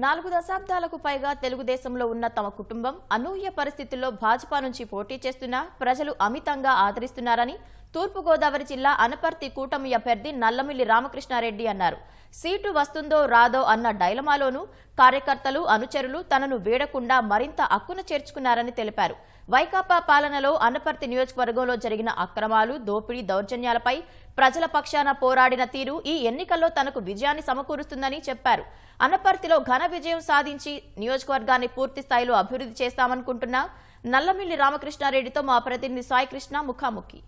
నాలుగు దశాబ్దాలకు పైగా తెలుగుదేశంలో ఉన్న తమ కుటుంబం అనూహ్య పరిస్థితుల్లో భాజపా నుంచి పోటీ చేస్తున్నా ప్రజలు అమితంగా ఆదరిస్తున్నారని తూర్పుగోదావరి జిల్లా అనపర్తి కూటమి అభ్యర్థి నల్లమిల్లి రామకృష్ణారెడ్డి అన్నారు. సీటు వస్తుందో రాదో అన్న డైలమాలోనూ కార్యకర్తలు అనుచరులు తనను వీడకుండా మరింత అక్కున చేర్చుకున్నారని తెలిపారు. వైకాపా పాలనలో అనపర్తి నియోజకవర్గంలో జరిగిన అక్రమాలు దోపిడీ దౌర్జన్యాలపై ప్రజల పక్షాన పోరాడిన తీరు ఈ ఎన్నికల్లో తనకు విజయాన్ని సమకూరుస్తుందని చెప్పారు. అనపర్తిలో ఘన విజయం సాధించి నియోజకవర్గాన్ని పూర్తి స్థాయిలో అభివృద్ధి చేస్తామనుకుంటున్న నల్లమిల్లి రామకృష్ణారెడ్డితో మా ప్రతినిధి సాయికృష్ణ ముఖాముఖి.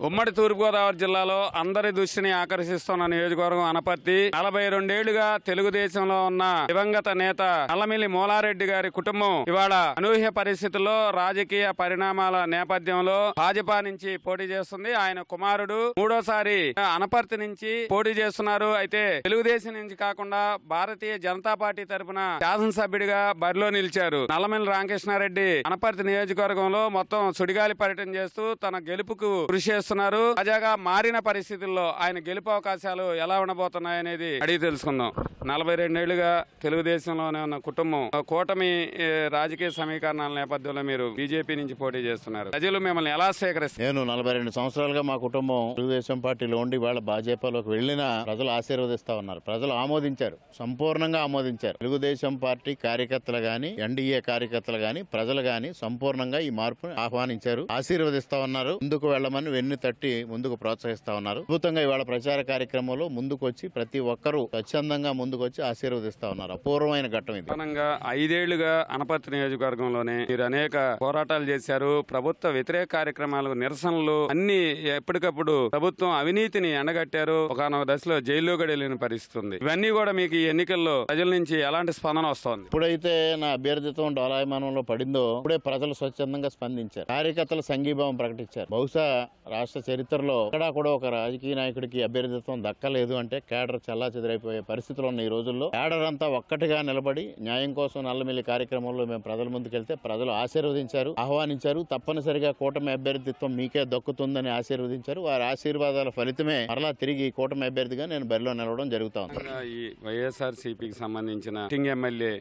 ఉమ్మడి తూర్పుగోదావరి జిల్లాలో అందరి దృష్టిని ఆకర్షిస్తున్న నియోజకవర్గం అనపర్తి. నలభై రెండేళ్ళుగా తెలుగుదేశంలో ఉన్న దివంగత నేత నల్లమిల్లి మూలారెడ్డి గారి కుటుంబం ఇవాళ అనూహ్య పరిస్థితుల్లో రాజకీయ పరిణామాల నేపథ్యంలో భాజపా నుంచి పోటీ చేస్తుంది. ఆయన కుమారుడు మూడోసారి అనపర్తి నుంచి పోటీ చేస్తున్నారు. అయితే తెలుగుదేశం నుంచి కాకుండా భారతీయ జనతా పార్టీ తరఫున శాసనసభ్యుడిగా బరిలో నిలిచారు నల్లమిల్లి రామకృష్ణారెడ్డి. అనపర్తి నియోజకవర్గంలో మొత్తం సుడిగాలి పర్యటన చేస్తూ తన గెలుపుకు కృషి చేస్తున్నారు. తాజాగా మారిన పరిస్థితుల్లో ఆయన గెలుపు అవకాశాలు ఎలా ఉండబోతున్నాయనేది అడిగి తెలుసుకుందాం. నలభై రెండేళ్ళుగా తెలుగుదేశంలోనే ఉన్న కుటుంబం కూటమి రాజకీయ సమీకరణాల నేపథ్యంలో మీరు బీజేపీ నుంచి పోటీ చేస్తున్నారు. ప్రజలు మిమ్మల్ని ఎలా స్వీకరిస్తారు నేను నలభై రెండు సంవత్సరాలుగా మా కుటుంబం తెలుగుదేశం పార్టీలో ఉండి వాళ్ళ భాజపాలోకి వెళ్ళినా ప్రజలు ఆశీర్వదిస్తా ఉన్నారు. ప్రజలు ఆమోదించారు. సంపూర్ణంగా ఆమోదించారు. తెలుగుదేశం పార్టీ కార్యకర్తలు గాని ఎన్డీఏ కార్యకర్తలు గాని ప్రజలు గాని సంపూర్ణంగా ఈ మార్పును ఆహ్వానించారు ఆశీర్వదిస్తా ఉన్నారు. ముందుకు వెళ్ళమని వెన్ను తట్టి ముందుకు ప్రోత్సహిస్తా ఉన్నారు. అద్భుతంగా ఇవాళ ప్రచార కార్యక్రమంలో ముందుకు వచ్చి ప్రతి ఒక్కరూ స్వచ్ఛందంగా ముందుకు వచ్చి ఆశీర్వదిస్తా ఉన్నారు. అపూర్వమైన ఘట్టం ఇది. ప్రధానంగా ఐదేళ్ళుగా అనపర్తి నియోజకవర్గంలోనే మీరు అనేక పోరాటాలు చేశారు. ప్రభుత్వ వ్యతిరేక కార్యక్రమాలు నిరసనలు అన్ని ఎప్పటికప్పుడు ప్రభుత్వం అవినీతిని ఎండగట్టారు. ఒకనొక దశలో జైల్లో కూడా వెళ్ళిన పరిస్థితి ఉంది ఇవన్నీ కూడా మీకు ఈ ఎన్నికల్లో ప్రజల నుంచి ఎలాంటి స్పందన వస్తోంది? ఎప్పుడైతే నా అభ్యర్థిత్వం డోలాయమానంలో పడిందో అప్పుడే ప్రజలు స్వచ్ఛందంగా స్పందించారు. కార్యకర్తలు సంఘీభావం ప్రకటించారు. బహుశా రాష్ట్ర చరిత్రలో ఎక్కడా కూడా ఒక రాజకీయ నాయకుడికి అభ్యర్థిత్వం దక్కలేదు అంటే కేడర్ చల్లా చెదిరైపోయే పరిస్థితులు ఉన్న ఈ రోజుల్లో కేడర్ అంతా ఒక్కటిగా నిలబడి న్యాయం కోసం నల్లమిల్లి కార్యక్రమంలో మేము ప్రజల ముందుకెళ్తే ప్రజలు ఆశీర్వదించారు ఆహ్వానించారు. తప్పనిసరిగా కూటమి అభ్యర్థిత్వం మీకే దక్కుతుందని ఆశీర్వదించారు. వారి ఆశీర్వాదాల ఫలితమే మరలా తిరిగి కూటమి అభ్యర్థిగా నేను బరిలో నిలవడం జరుగుతా ఉంది. ఈ వైఎస్ఆర్ సిపికి సంబంధించిన ఎమ్మెల్యే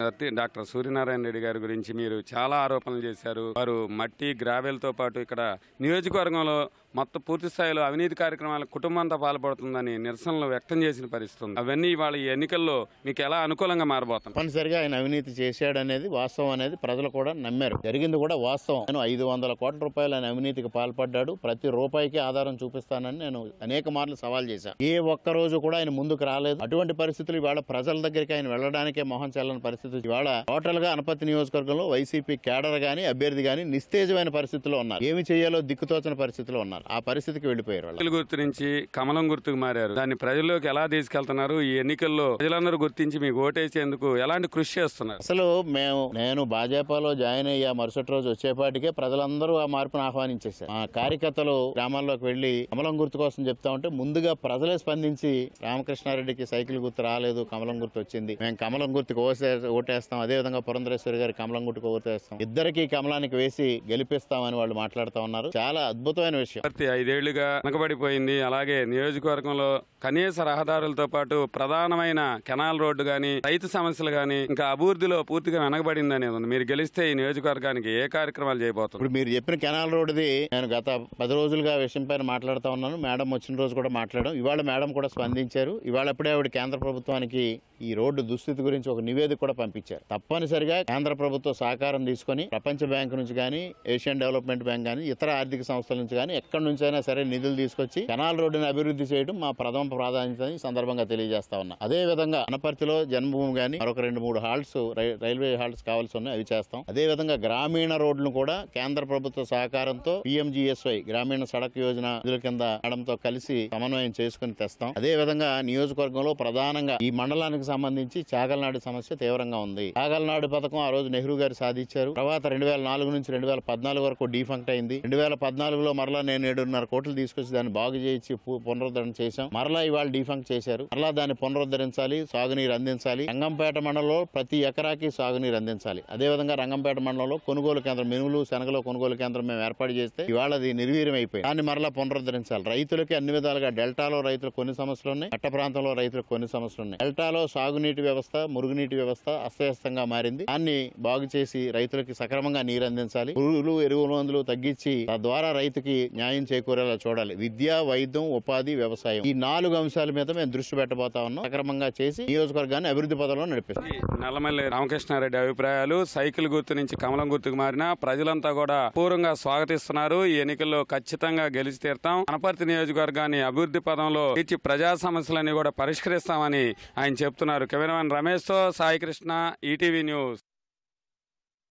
డాక్టర్ సూర్యనారాయణ రెడ్డి గారి గురించి మీరు చాలా ఆరోపణలు చేశారు. వారు మట్టి గ్రావెల్తో పాటు ఇక్కడ నియోజకవర్గంలో మొత్తం పూర్తి స్థాయిలో అవినీతి కార్యక్రమాలకు కుటుంబంతో పాల్పడుతుందని నిరసనలు వ్యక్తం చేసిన పరిస్థితి ఉంది. అవన్నీ ఇవాళ ఈ ఎన్నికల్లో మీకు ఎలా అనుకూలంగా మారబోతుంది తప్పనిసరిగా ఆయన అవినీతి చేశాడనేది వాస్తవం అనేది ప్రజలు కూడా నమ్మారు. జరిగింది కూడా వాస్తవం. నేను ఐదు వందల కోట్ల రూపాయలు ఆయన అవినీతికి పాల్పడ్డాడు. ప్రతి రూపాయికి ఆధారం చూపిస్తానని నేను అనేక మార్లు సవాల్ చేశాను. ఏ ఒక్క రోజు కూడా ఆయన ముందుకు రాలేదు. అటువంటి పరిస్థితులు ఇవాళ ప్రజల దగ్గరికి ఆయన వెళ్ళడానికే మొహం చెల్లని పరిస్థితి. ఇవాళ టోటల్గా అనపతి నియోజకవర్గంలో వైసీపీ కేడర్ గాని అభ్యర్థి గాని నిస్తేజమైన పరిస్థితిలో ఉన్నారు. ఏమి చేయాలో దిక్కుతోచని పరిస్థితిలో ఉన్నారు. ఆ పరిస్థితికి వెళ్ళిపోయారు వాళ్ళు గుర్తు నుంచి కమలం గుర్తుకు మారారు. దాన్ని ప్రజల్లోకి ఎలా తీసుకెళ్తున్నారు? ఈ ఎన్నికల్లో ప్రజలందరూ గుర్తించి మీకు ఓటేసేందుకు ఎలాంటి కృషి చేస్తున్నారు? అసలు మేము నేను భాజపాలో జాయిన్ అయ్యా మరుసటి రోజు వచ్చేపాటికే ప్రజలందరూ ఆ మార్పును ఆహ్వానించేశారు. మా కార్యకర్తలు గ్రామాల్లోకి వెళ్ళి కమలం గుర్తు కోసం చెప్తా ఉంటే ముందుగా ప్రజలే స్పందించి రామకృష్ణారెడ్డికి సైకిల్ గుర్తు రాలేదు కమలం గుర్తు వచ్చింది. మేము కమలం గుర్తుకు ఓసే ఓటేస్తాం. అదే విధంగా పురంధరేశ్వరి గారి కమలం గుర్తుకు ఓటేస్తాం. ఇద్దరికి కమలానికి వేసి గెలిపిస్తామని వాళ్ళు మాట్లాడుతా ఉన్నారు. చాలా అద్భుతమైన విషయం. ఐదేళ్ళుగా వెనకబడిపోయింది. అలాగే నియోజకవర్గంలో కనీస రహదారులతో పాటు ప్రధానమైన కెనాల్ రోడ్డు కానీ రైతు సమస్యలు కానీ ఇంకా అభివృద్ధిలో పూర్తిగా వెనకబడింది అనేది ఉంది. మీరు గెలిస్తే ఈ నియోజకవర్గానికి ఏ కార్యక్రమాలు చేయబోతున్నారు? ఇప్పుడు మీరు చెప్పిన కెనాల్ రోడ్డుది నేను గత పది రోజులుగా విషయం పైన మాట్లాడుతా ఉన్నాను. మేడం వచ్చిన రోజు కూడా మాట్లాడడం ఇవాళ మేడం కూడా స్పందించారు. ఇవాళ అప్పుడే ఆవిడ కేంద్ర ప్రభుత్వానికి ఈ రోడ్డు దుస్థితి గురించి ఒక నివేదిక కూడా పంపించారు. తప్పనిసరిగా కేంద్ర ప్రభుత్వ సహకారం తీసుకొని ప్రపంచ బ్యాంక్ నుంచి కానీ ఏషియన్ డెవలప్మెంట్ బ్యాంక్ కానీ ఇతర ఆర్థిక సంస్థల నుంచి కానీ ఎక్కడి నుంచైనా సరే నిధులు తీసుకొచ్చి కెనాల్ రోడ్డుని అభివృద్ధి చేయడం మా ప్రథమ ప్రాధాన్యతని సందర్భంగా తెలియజేస్తా ఉన్నా. అదే విధంగా అనపర్తిలో జన్మభూమి కానీ మరొక రెండు మూడు హాల్ట్స్ రైల్వే హాల్ట్స్ కావాల్సి ఉన్నాయి అవి చేస్తాం. అదే విధంగా గ్రామీణ రోడ్లను కూడా కేంద్ర ప్రభుత్వ సహకారంతో పిఎంజిఎస్వై గ్రామీణ సడక్ యోజన నిధుల కింద మేడంతో కలిసి సమన్వయం చేసుకుని తెస్తాం. అదే విధంగా నియోజకవర్గంలో ప్రధానంగా ఈ మండలానికి సంబంధించి చాగల్నాడు సమస్య తీవ్రంగా ఉంది. చాగల్నాడు పథకం ఆ రోజు నెహ్రూ గారు సాధించారు. తర్వాత రెండు వేల నాలుగు నుంచి రెండు వేల పద్నాలుగు వరకు డిఫంక్ట్ అయింది. రెండు వేల పద్నాలుగులో మరలా నేను ఏడున్నర కోట్లు తీసుకొచ్చి దాన్ని బాగు చేయించి పునరుద్ధరణ చేశాం. మరలా ఇవాళ డిఫంక్ చేశారు. మరలా దాన్ని పునరుద్ధరించాలి సాగునీరు అందించాలి. రంగంపేట మండలంలో ప్రతి ఎకరాకి సాగునీరు అందించాలి. అదేవిధంగా రంగంపేట మండలంలో కొనుగోలు కేంద్రం మినుములు శనగలో కొనుగోలు కేంద్రం మేము ఏర్పాటు చేస్తే ఇవాళ అది నిర్వీర్యం అయిపోయింది. దాన్ని మరలా పునరుద్ధరించాలి. రైతులకి అన్ని విధాలుగా డెల్టాలో రైతులు కొన్ని సమస్యలు ఉన్నాయి. పట్ట ప్రాంతంలో రైతులకు కొన్ని సమస్యలు ఉన్నాయి. డెల్టాలో సాగునీటి వ్యవస్థ మురుగునీటి వ్యవస్థ అస్తవ్యస్తంగా మారింది. దాన్ని బాగు చేసి రైతులకి సక్రమంగా నీరు అందించాలి. పురుగులు ఎరువుల మందులు తగ్గించి తద్వారా రైతుకి న్యాయం చేకూరేలా చూడాలి. విద్య వైద్యం ఉపాధి వ్యవసాయం ఈ నాలుగు అంశాల మీద మేము దృష్టి పెట్టబోతా ఉన్నాం. సక్రమంగా చేసి నియోజకవర్గాన్ని అభివృద్ధి పదంలో నడిపిస్తాం. నల్లమల్లి రామకృష్ణారెడ్డి అభిప్రాయాలు సైకిల్ గుర్తు నుంచి కమలం గుర్తుకు మారిన ప్రజలంతా కూడా పూర్వంగా స్వాగతిస్తున్నారు. ఈ ఎన్నికల్లో ఖచ్చితంగా గెలిచి తీరుతాం. అనపర్తి నియోజకవర్గాన్ని అభివృద్ధి పదంలో ఇచ్చి ప్రజా సమస్యలన్నీ కూడా పరిష్కరిస్తామని ఆయన చెప్తున్నారు. కెమెరామెన్ రమేష్తో సాయి కృష్ణ ఈటీవీ న్యూస్.